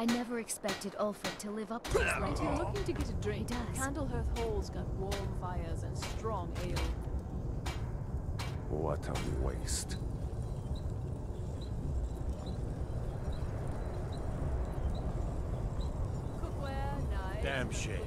I never expected Ulfric to live up to his If you're looking to get a drink, He does. Candlehearth Hall's got warm fires and strong ale. What a waste. Cookware, knives... Damn shame.